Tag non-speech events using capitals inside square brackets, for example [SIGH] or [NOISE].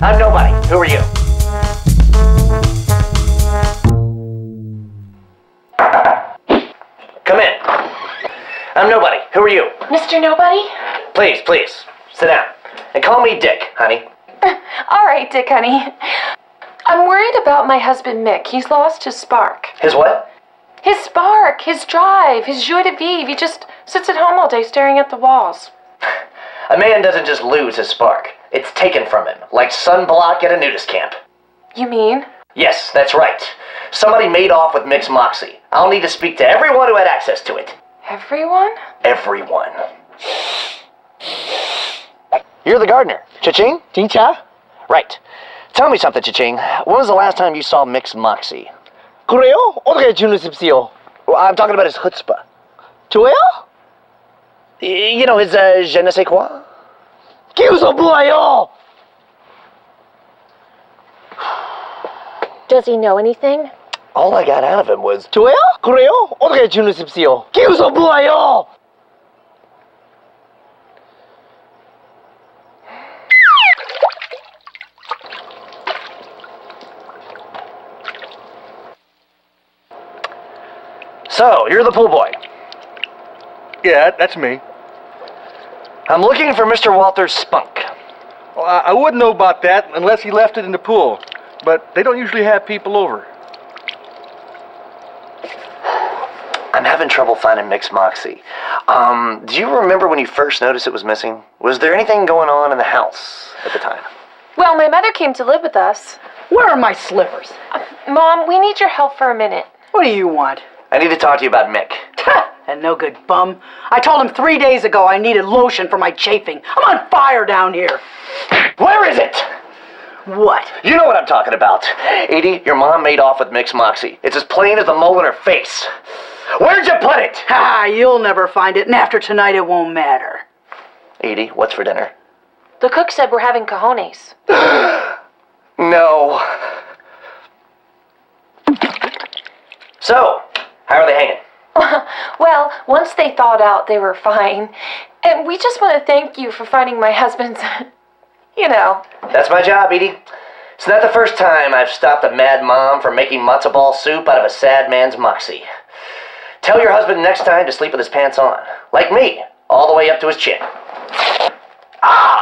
I'm nobody. Who are you? Come in. I'm nobody. Who are you? Mr. Nobody? Please, please, sit down. And call me Dick, honey. [LAUGHS] All right, Dick, honey. I'm worried about my husband, Mick. He's lost his spark. His what? His spark, his drive, his joie de vivre. He just sits at home all day staring at the walls. A man doesn't just lose his spark. It's taken from him, like sunblock at a nudist camp. You mean? Yes, that's right. Somebody made off with Mick's Moxie. I'll need to speak to everyone who had access to it. Everyone? Everyone. You're the gardener. Cha-ching? Ching-cha? Right. Tell me something, Cha-ching. When was the last time you saw Mick's Moxie? Creo, 어떻게 주는 I'm talking about his chutzpah. 좋아요? You know, his uh, je ne sais quoi. Qui vous employons? Does he know anything? All I got out of him was Tueo, Correo, Orge Junusipsio, Kiuso Buayo! So, you're the pool boy. Yeah, that's me. I'm looking for Mr. Walter's spunk. Well, I, I wouldn't know about that unless he left it in the pool. But they don't usually have people over. I'm having trouble finding Mick's moxie. Um, do you remember when you first noticed it was missing? Was there anything going on in the house at the time? Well, my mother came to live with us. Where are my slippers? Mom, we need your help for a minute. What do you want? I need to talk to you about Mick. And no good bum. I told him three days ago I needed lotion for my chafing. I'm on fire down here. Where is it? What? You know what I'm talking about. Edie, your mom made off with Mick's moxie. It's as plain as the mole in her face. Where'd you put it? Ha, you'll never find it, and after tonight it won't matter. Edie, what's for dinner? The cook said we're having cojones. [GASPS] No. So, how are they hanging? [LAUGHS] Well, once they thawed out, they were fine. And we just want to thank you for finding my husband's, [LAUGHS] you know. That's my job, Edie. It's not the first time I've stopped a mad mom from making matzo ball soup out of a sad man's moxie. Tell your husband next time to sleep with his pants on. Like me, all the way up to his chin. Ah!